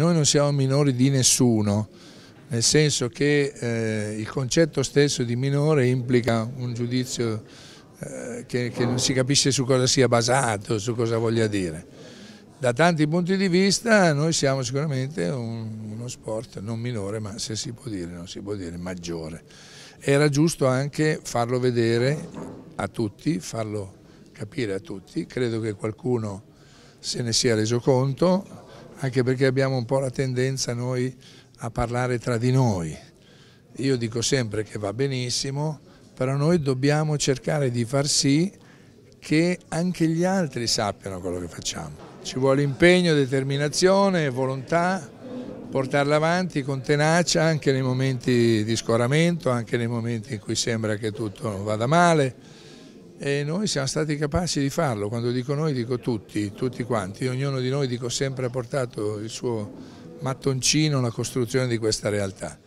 noi non siamo minori di nessuno, nel senso che eh, il concetto stesso di minore implica un giudizio eh, che, che non si capisce su cosa sia basato, su cosa voglia dire. Da tanti punti di vista noi siamo sicuramente un, uno sport non minore, ma se si può dire, non si può dire, maggiore. Era giusto anche farlo vedere a tutti, farlo capire a tutti, credo che qualcuno se ne sia reso conto, anche perché abbiamo un po' la tendenza noi a parlare tra di noi. Io dico sempre che va benissimo, però noi dobbiamo cercare di far sì che anche gli altri sappiano quello che facciamo. Ci vuole impegno, determinazione, volontà, portarla avanti con tenacia anche nei momenti di scoramento, anche nei momenti in cui sembra che tutto vada male e noi siamo stati capaci di farlo, quando dico noi dico tutti, tutti quanti, ognuno di noi dico sempre ha portato il suo mattoncino alla costruzione di questa realtà.